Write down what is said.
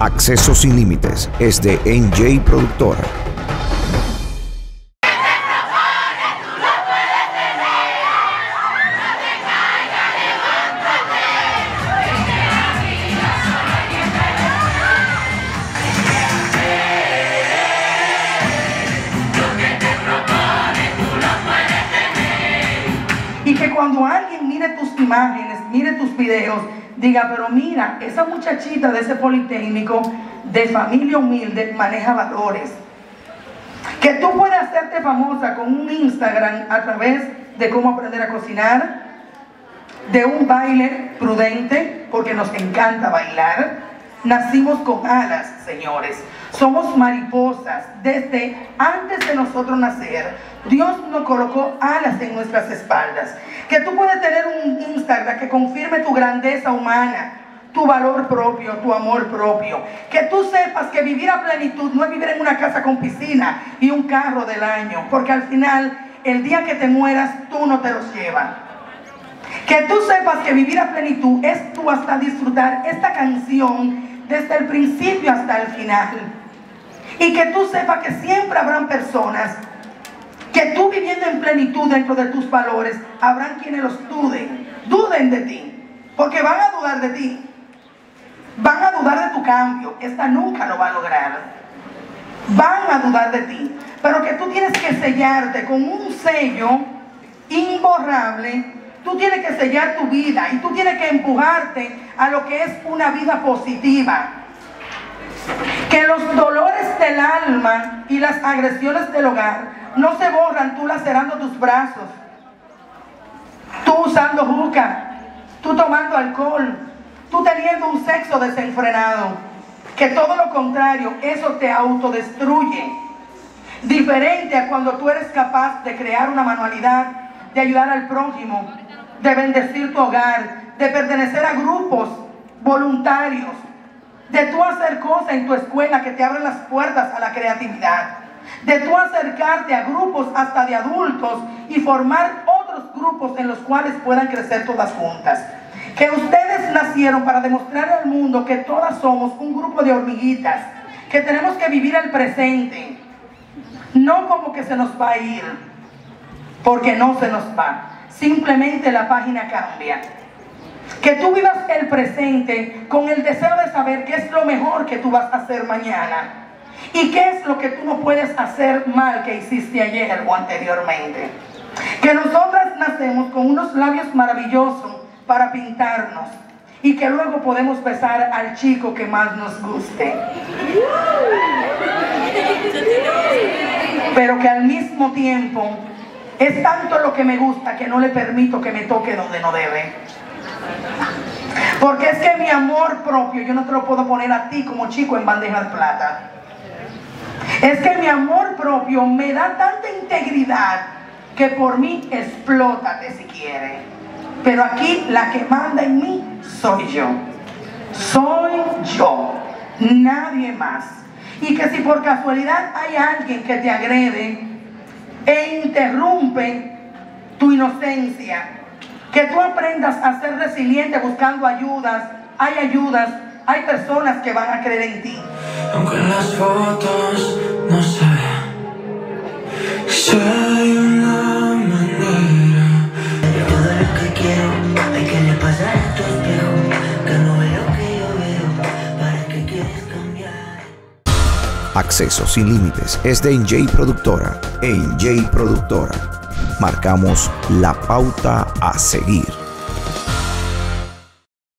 Acceso sin límites es de NJ Productora. Y que cuando alguien mire tus imágenes, mire tus videos, diga, pero mira, esa muchachita de ese politécnico de familia humilde maneja valores. Que tú puedas hacerte famosa con un Instagram a través de cómo aprender a cocinar, de un baile prudente, porque nos encanta bailar. Nacimos con alas, señores. Somos mariposas. Desde antes de nosotros nacer, Dios nos colocó alas en nuestras espaldas. Que tú puedes tener un Instagram que confirme tu grandeza humana, tu valor propio, tu amor propio. Que tú sepas que vivir a plenitud no es vivir en una casa con piscina y un carro del año. Porque al final, el día que te mueras, tú no te los llevas. Que tú sepas que vivir a plenitud es tú hasta disfrutar esta canción desde el principio hasta el final. Y que tú sepas que siempre habrán personas tú viviendo en plenitud dentro de tus valores, habrán quienes los duden, duden de ti, porque van a dudar de ti, van a dudar de tu cambio, esta nunca lo va a lograr, van a dudar de ti, pero que tú tienes que sellarte con un sello imborrable, tú tienes que sellar tu vida y tú tienes que empujarte a lo que es una vida positiva. Que los dolores del alma y las agresiones del hogar no se borran tú lacerando tus brazos, tú usando juca, tú tomando alcohol, tú teniendo un sexo desenfrenado, que todo lo contrario, eso te autodestruye. Diferente a cuando tú eres capaz de crear una manualidad, de ayudar al prójimo, de bendecir tu hogar, de pertenecer a grupos voluntarios, de tú hacer cosas en tu escuela que te abren las puertas a la creatividad de tú acercarte a grupos hasta de adultos y formar otros grupos en los cuales puedan crecer todas juntas. Que ustedes nacieron para demostrar al mundo que todas somos un grupo de hormiguitas, que tenemos que vivir el presente, no como que se nos va a ir, porque no se nos va, simplemente la página cambia. Que tú vivas el presente con el deseo de saber qué es lo mejor que tú vas a hacer mañana ¿Y qué es lo que tú no puedes hacer mal que hiciste ayer o anteriormente? Que nosotras nacemos con unos labios maravillosos para pintarnos y que luego podemos besar al chico que más nos guste. Pero que al mismo tiempo es tanto lo que me gusta que no le permito que me toque donde no debe. Porque es que mi amor propio yo no te lo puedo poner a ti como chico en bandeja de plata. Es que mi amor propio me da tanta integridad que por mí explótate si quiere. Pero aquí la que manda en mí soy yo. Soy yo. Nadie más. Y que si por casualidad hay alguien que te agrede e interrumpe tu inocencia, que tú aprendas a ser resiliente buscando ayudas. Hay ayudas, hay personas que van a creer en ti. Aunque en las fotos no se ve, si hay una manera. Todo lo que quiero, hay que le pasar a tu espejo, que no veo lo que yo veo, para que quieres cambiar. Acceso sin límites es de NJ Productora. NJ Productora. Marcamos la pauta a seguir.